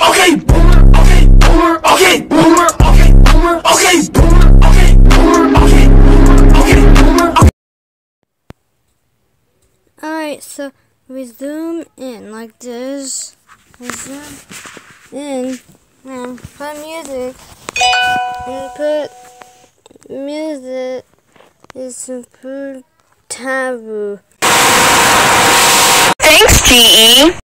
Okay, boomer. Okay, boomer. Okay, boomer. Okay, boomer. Okay, boomer. Okay, boomer. Okay, boomer. Okay, boomer. Okay. Alright, so we zoom in like this. We zoom in and put music and put music is put taboo. Thanks, GE.